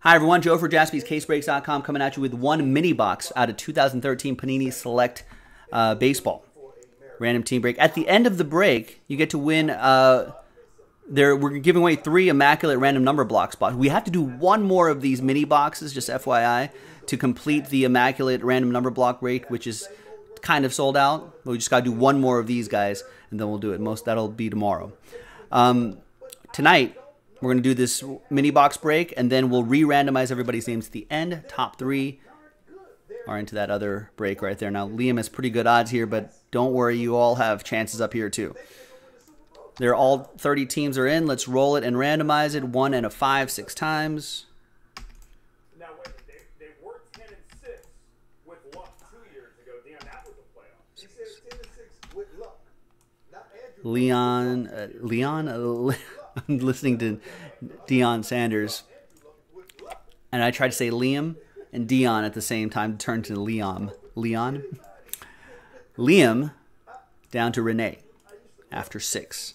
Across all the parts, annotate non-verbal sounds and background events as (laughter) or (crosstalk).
Hi, everyone. Joe for jaspyscasebreaks.com coming at you with one mini box out of 2013 Panini Select uh, Baseball. Random team break. At the end of the break, you get to win. Uh, there, we're giving away three immaculate random number blocks. Box. We have to do one more of these mini boxes, just FYI, to complete the immaculate random number block break, which is kind of sold out. But We just got to do one more of these guys, and then we'll do it. Most that'll be tomorrow. Um, tonight, we're going to do this mini box break, and then we'll re-randomize everybody's names at the end. Top three are into that other break right there. Now, Liam has pretty good odds here, but don't worry, you all have chances up here too. They're all 30 teams are in. Let's roll it and randomize it. One and a five, six times. Now, wait, they, they were 10 and 6 with luck two years ago. Deion, that was a playoff. He said 10 and 6 with luck. Not Andrew. Leon, uh, Leon, uh, (laughs) I'm (laughs) listening to Deion Sanders, and I tried to say Liam and Deion at the same time, turned to Liam, Leon, Liam, down to Renee after six.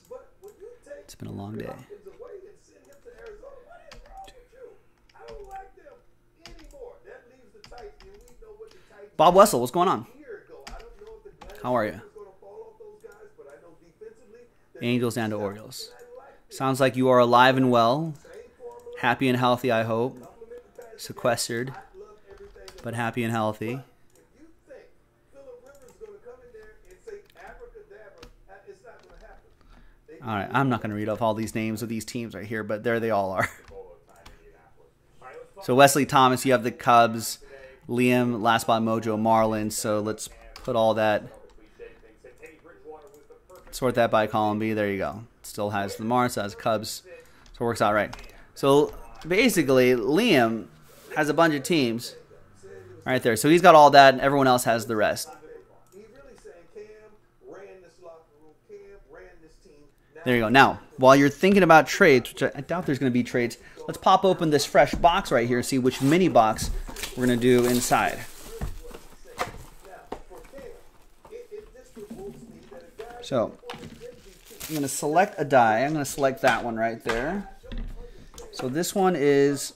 It's been a long day. Hopkins away and send him to Arizona. What is wrong with you? I don't like them anymore. That leaves the Titans, and we know what the Titans Bob Wessel, what's going on? a year ago. I don't know if the Gladiators How are you? is going to fall off those guys, but I know defensively, they're Angels down to Orioles. Sounds like you are alive and well, happy and healthy. I hope. Sequestered, but happy and healthy. All right, I'm not going to read off all these names of these teams right here, but there they all are. So Wesley Thomas, you have the Cubs, Liam, Last Spot Mojo, Marlins. So let's put all that, sort that by column B. There you go. Still has the Marlins, has Cubs, so it works out right. So basically, Liam has a bunch of teams right there. So he's got all that, and everyone else has the rest. There you go. Now, while you're thinking about trades, which I doubt there's going to be trades, let's pop open this fresh box right here and see which mini box we're going to do inside. So, I'm going to select a die. I'm going to select that one right there. So this one is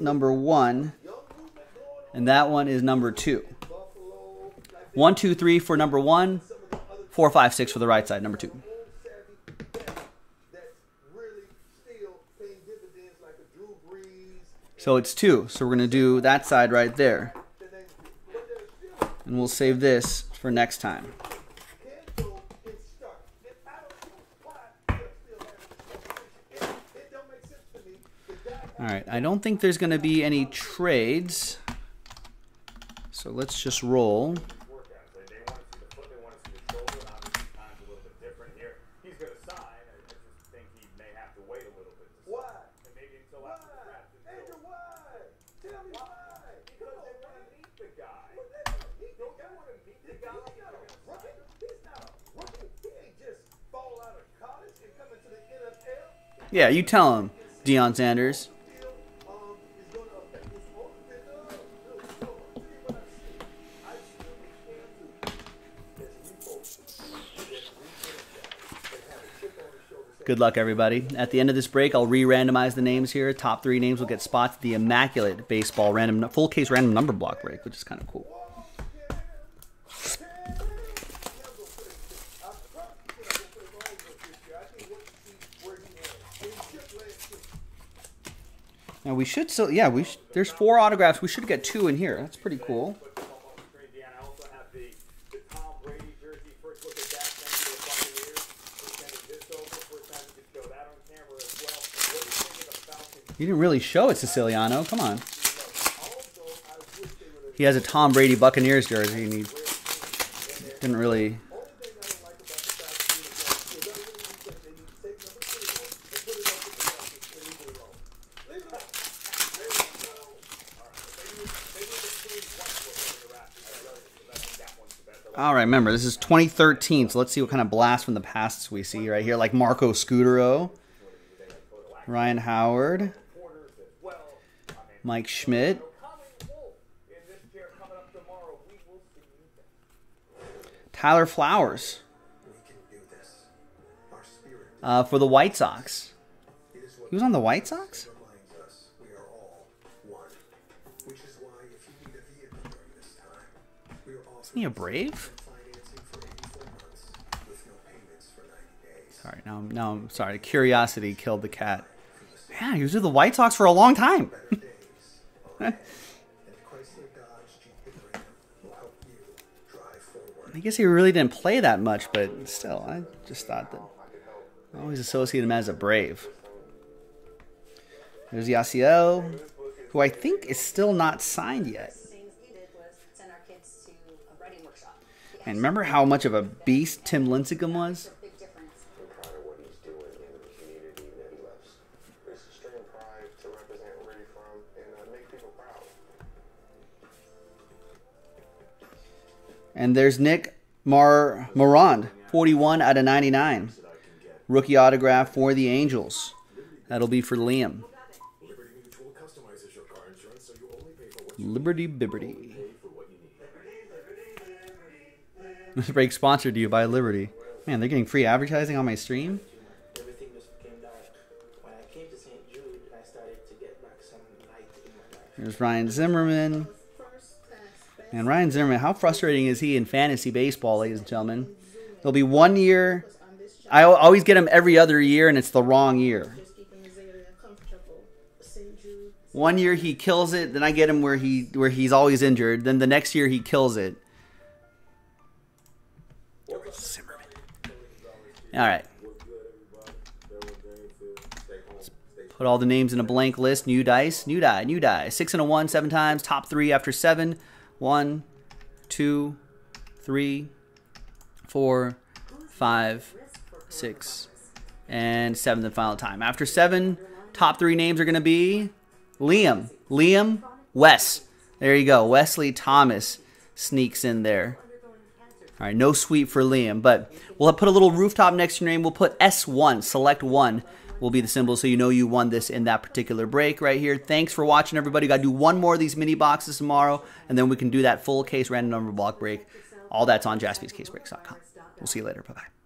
number one, and that one is number two. One, two, three for number one, four, five, six for the right side, number two. So it's two. So we're going to do that side right there. And we'll save this for next time. can't go and start. And I don't know why they're still having this conversation. It, it don't make sense to me. The guy All right, I don't think there's going to be any trades. So let's just roll. Yeah, you tell him, Deion Sanders. Good luck, everybody. At the end of this break, I'll re-randomize the names here. Top three names will get spots. The immaculate baseball random full case random number block break, which is kind of cool. Now we should still, yeah, we there's four autographs. We should get two in here. That's pretty cool. Football on the screen, Deanna. I also have the, the Tom Brady jersey. First look at that. Thank you to the Buccaneers for sending this over. First time we could show that on camera as well. What do you think of the Falcons? You didn't really show it, Siciliano. Come on. He has a Tom Brady Buccaneers jersey, and he didn't really. All right, remember this is 2013, so let's see what kind of blast from the past we see right here, like Marco Scutaro, Ryan Howard, Mike Schmidt. Tyler Flowers uh, for the White Sox. He was on the White Sox? Isn't he a Brave? Sorry, now, now I'm sorry. Curiosity killed the cat. Yeah, he was with the White Sox for a long time. (laughs) I guess he really didn't play that much, but still, I just thought that I always associate him as a Brave. There's Yasiel, who I think is still not signed yet. And remember how much of a beast Tim Lincecum was? And there's Nick Mar Maronde, 41 out of 99. Rookie autograph for the Angels. That'll be for Liam. Liberty Bibberty. This (laughs) break sponsored to you by Liberty. Man, they're getting free advertising on my stream. There's Ryan Zimmerman. And Ryan Zimmerman, how frustrating is he in fantasy baseball, ladies and gentlemen? There'll be one year. I always get him every other year, and it's the wrong year. One year he kills it, then I get him where he where he's always injured. Then the next year he kills it. Zimmerman. All right. Put all the names in a blank list. New dice, new die, new die. Six and a one, seven times. Top three after seven. One, two, three, four, five, six, and seven. The final time. After seven, top three names are going to be Liam, Liam, Wes. There you go. Wesley Thomas sneaks in there. All right, no sweep for Liam, but we'll put a little rooftop next to your name. We'll put S1, select one will be the symbol so you know you won this in that particular break right here. Thanks for watching, everybody. Got to do one more of these mini boxes tomorrow, and then we can do that full case random number block break. All that's on jaspyscasebreaks.com. We'll see you later. Bye bye.